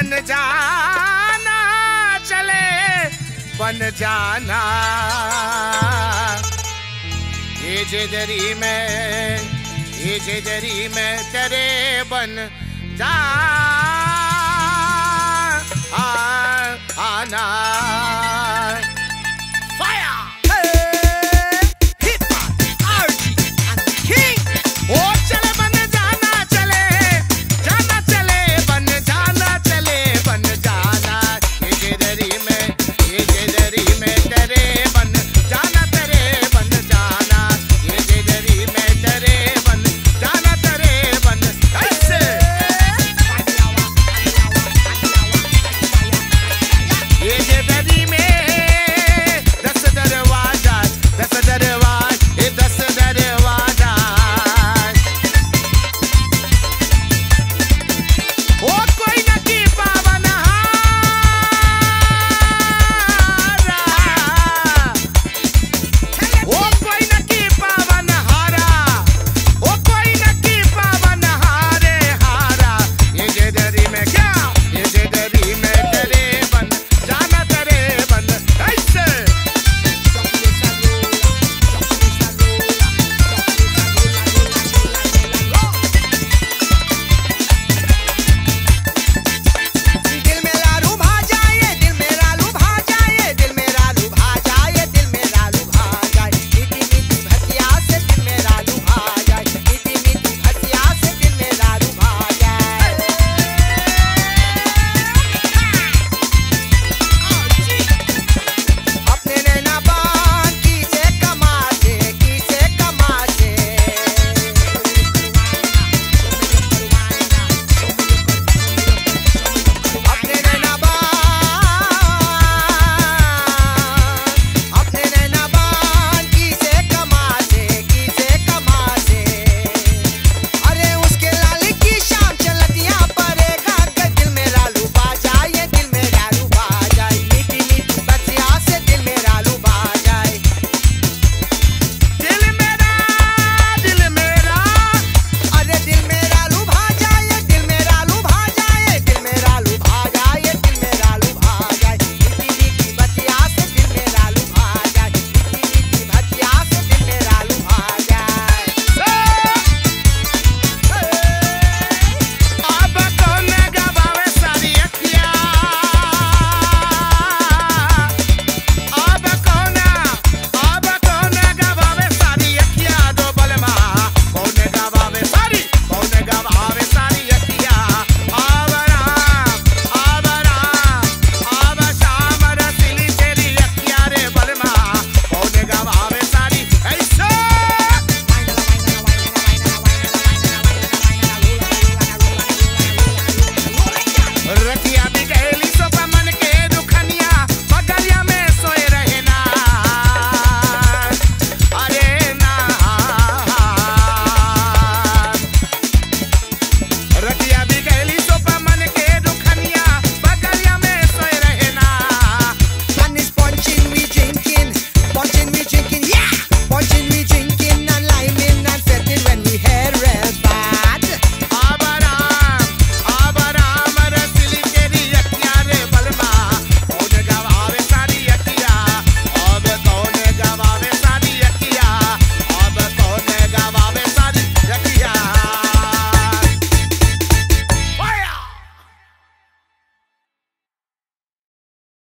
बन जाना चले बन जाना। ये जिदरी में ये जिदरी में तेरे बन जा आ, आना।